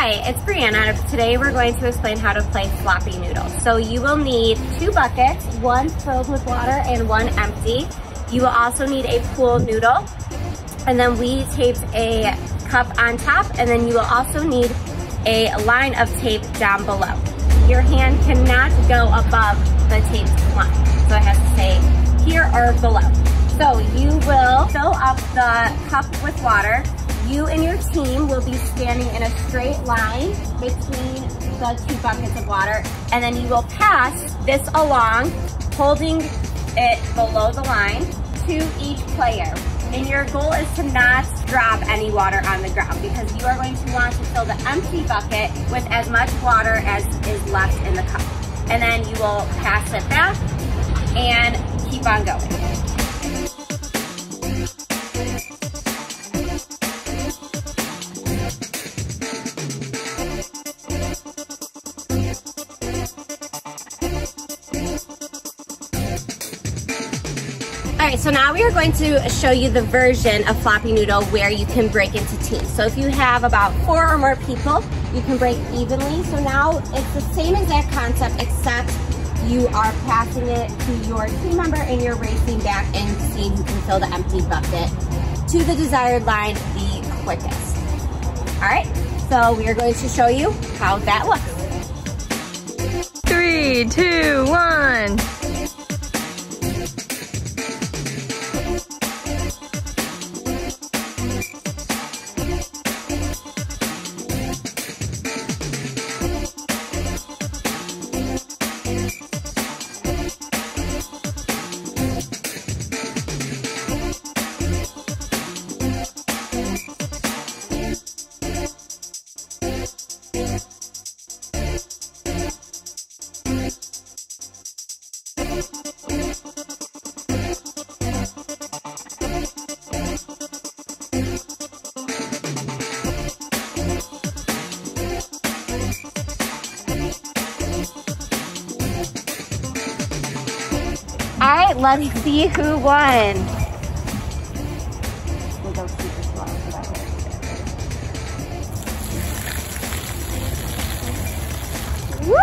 Hi, it's Brianna. Today we're going to explain how to play floppy noodles. So you will need two buckets, one filled with water and one empty. You will also need a pool noodle. And then we taped a cup on top and then you will also need a line of tape down below. Your hand cannot go above the taped line. So it has to say here or below. So you will fill up the cup with water will be standing in a straight line between the two buckets of water, and then you will pass this along, holding it below the line to each player. And your goal is to not drop any water on the ground because you are going to want to fill the empty bucket with as much water as is left in the cup. And then you will pass it back and keep on going. Right, so now we are going to show you the version of Floppy Noodle where you can break into teams. So if you have about four or more people, you can break evenly. So now it's the same exact concept except you are passing it to your team member and you're racing back and seeing who can fill the empty bucket to the desired line the quickest. All right, so we are going to show you how that looks. Three, two, one. All right, let's see who won. Woo!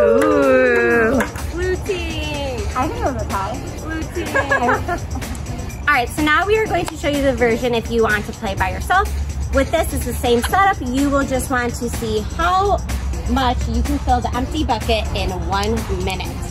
Ooh. Blue team. I think it was a tie. Blue team. All right, so now we are going to show you the version if you want to play by yourself. With this, it's the same setup. You will just want to see how much you can fill the empty bucket in one minute.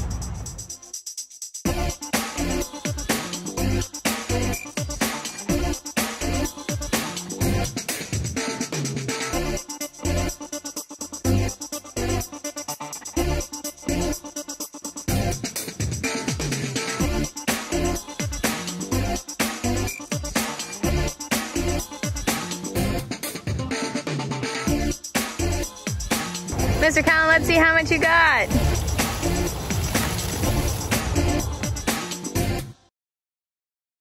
Mr. Callen, let's see how much you got.